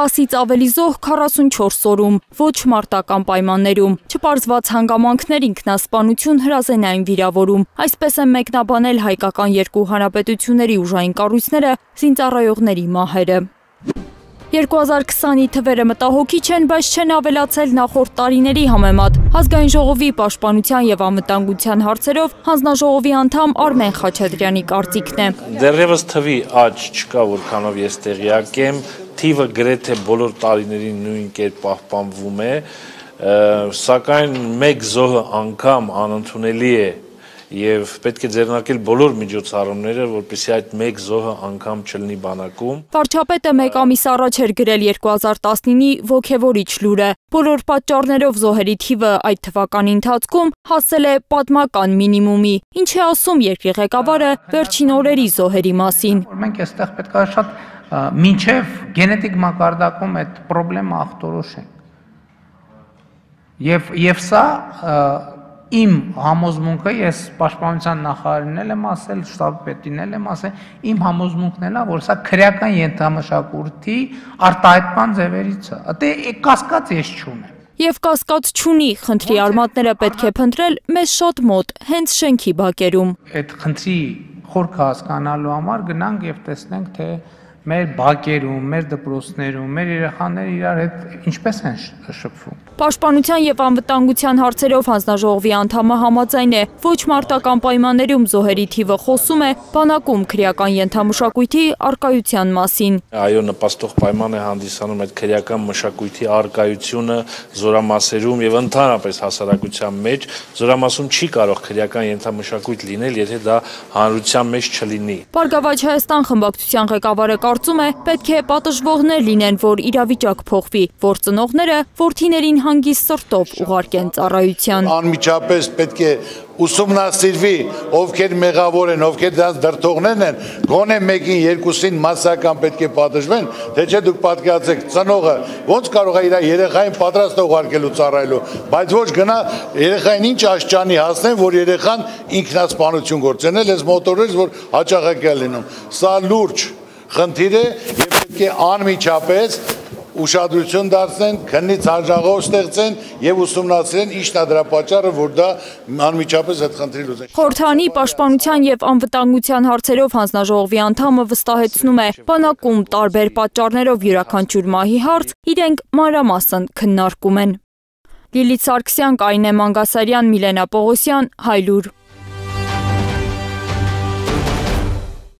10-ից ավելի զոհ 44 օրում, ոչ մարտական պայմաններում, չպարզված հանգամանքներ ինքնասպանություն հրազենային վիրավորում։ Այսպես են մեկնաբանել հայկական երկու հանրապետությունների ուժային կառույցները զինծառայողների մահերը։ 2020-ի թվերը մտահոգիչ են, բայց չեն ավելացել նախորդ տարիների համեմատ։ Ազգային ժողովի պաշտպանության եւ անվտանգության հարցերով հանձնաժողովի անդամ Արմեն Խաչատրյանի կարծիքն է։ Դեռևս թվի աճ չկա, որքանով ես տեղյակ եմ, թիվը գրեթե բոլոր տարիներին նույն կերպ պահպանվում է, սակայն մեկ զոհը անգամ անընդունելի է եւ պետք է ձեռնարկել բոլոր միջոցառումները, որպեսզի այդ մեկ զոհը անգամ չլինի բանակում։ Վարչապետը մեկ ամիս առաջ էր գրել 2019-ի ողևորիչ լուրը։ Բոլոր պատճառներով զոհերի թիվը այդ թվականի ընթացքում հասել է պատմական մինիմումի։ Ինչ է ասում երկրի ղեկավարը վերջին օրերի զոհերի մասին։ Մենք այստեղ պետք է շատ մինչև գենետիկ մակարդակում այդ խնդրեմը ախտորոշենք։ Եվ եւ սա իմ համոզմունքը ես պաշտպանության նախարարին էլ եմ ասել, շտաբի պետին էլ եմ ասել, իմ համոզմունքն էլ է, որ սա քրեական ենթամշակույթի արտահայտման ձևերից է։ Դե կասկած ես չունեմ։ Եվ կասկած չունի, խնդրի արմատները պետք է փնտրել մեզ շատ մոտ, հենց շենքի բակերում։ Այդ խնդրի խորքը հասկանալու համար գնանք եւ տեսնենք, թե մեր բակերում, մեր դպրոցներում, մեր երեխաները իրար հետ ինչպես են շփվում։ Պաշտպանության եւ անվտանգության հարցերով հանձնաժողովի անդամը համաձայն է, ոչ մարտական պայմաններում զոհերի թիվը խոսում է բանակում քրեական ենթամշակույթի արկայության մասին։ Այո, նպաստող պայման է հանդիսանում այդ քրեական մշակույթի արկայությունը զորամասերում եւ ընդհանրապես հասարակության մեջ։ Զորամասում չի կարող քրեական ենթամշակույթ լինել, եթե դա հանրության մեջ չլինի։ Բարգավաճ Հայաստան խմբակցության ղեկավարը կարծում է, պետք է պատժվողներ լինեն, որ իրավիճակ փոխվի, որ ծնողները որդիներին հանգիստ սրտով ուղարկեն ծառայության։ Անմիջապես պետք է ուսումնասիրվի, ովքեր մեղավոր են, ովքեր դրանց դրթողներն են, գոնե մեկին, երկուսին massական պետք է պատժվեն, թե չէ դուք պատկերացեք ծնողը ոնց կարող է իր երեխային պատրաստ ուղարկելու ծառայելու, բայց ոչ գնա երեխային ինչ աշճանի հասնեն, որ երեխան ինքնասպանություն գործենել, այս մոտորից որ հաճախակ է լինում։ Սա լուրջ խնդիր է եւ պետք է անմիջապես ուշադրություն դարձնեն, քննից հանրաժողով ստեղծեն եւ ուսումնասիրեն ինչն է դրա պատճառը, որ դա անմիջապես այդ խնդրի լուծեն։ Խորհրդանի պաշտպանության եւ անվտանգության հարցերով հանձնաժողովի անդամը վստահեցնում է, բանակում տարբեր պատճառներով յուրաքանչյուր մահի հարց իրենք մանրամասն քննարկում են։ Լիլիթ Սարգսյան, Կարինե Մանգասարյան, Միլենա Պողոսյան, Հայլուր